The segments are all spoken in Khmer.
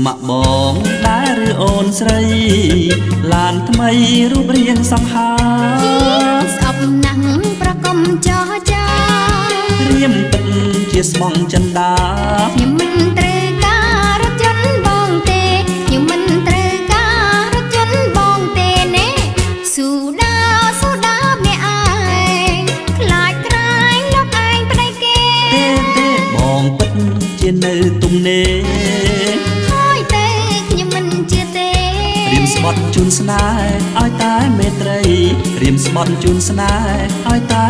ស្ម័គ្របងដែរឬអូនស្រី ឡានថ្មីរូបរាងសំហាស្អប់ណាស់ប្រកុំចោចារៀមទឹកជាស្មងចិនដាខ្ញុំមិនត្រូវការរថយន្តបងទេខ្ញុំមិនត្រូវការរថយន្តបងទេណែស៊ូដាស៊ូដាម្នាក់ឯងខ្លាចក្រែងលោកឯងប្តីគេទេទេបងពិតជានៅទំនេ បត់ជូនស្នេហ៍ឲ្យតែមេត្រីរៀមស្បត់ជូនស្នេហ៍ឲ្យតែ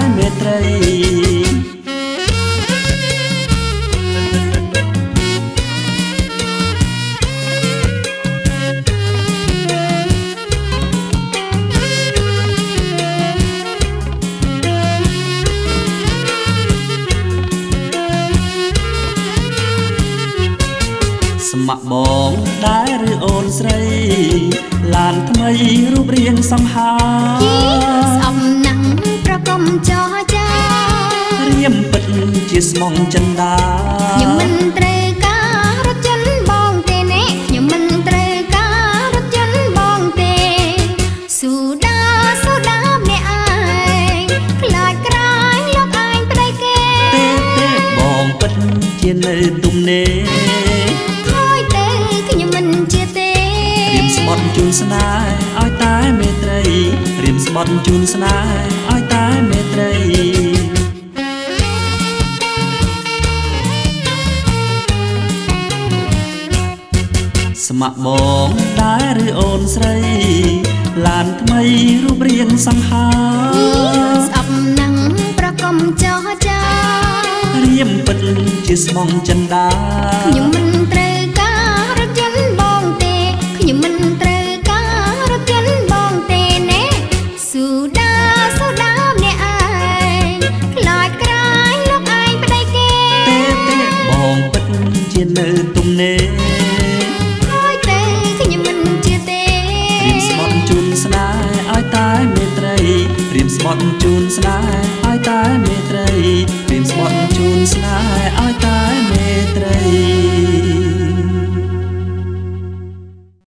ស្ម័គ្របងដែរឬអូនស្រី ឡានថ្មីរូបរាងសំហាស្អប់ណាស់ប្រកុំចោចារៀមពិតជាស្មងចិនដាខ្ញុំមិនត្រូវការរថយន្តបងទេណែខ្ញុំមិនត្រូវការរថយន្តបងទេស៊ូដាស៊ូដាម្នាក់ឯងខ្លាចក្រែងលោកឯងប្តីគេទេទេបងពិតជានៅទំនេ ជូនស្នេហ៍ឲ្យតែមេត្រីរៀមស្បត់ជូនស្នេហ៍ឲ្យតែមេត្រីស្ម័គ្របងដែរឬអូនស្រី ឡានថ្មីរូបរាងសង្ហាស្អប់ណាំងប្រកុំចោចារៀមពិតជាស្មងចិនដាខ្ញុំមិន្បត់ជូនស្នេហ៍ឲ្យតែមេត្រីព្រៀមស្បត់ជូនស្នេហ៍ឲ្យតែ